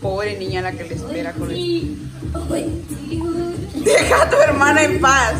Pobre niña la que le espera con el. Deja a tu hermana en paz.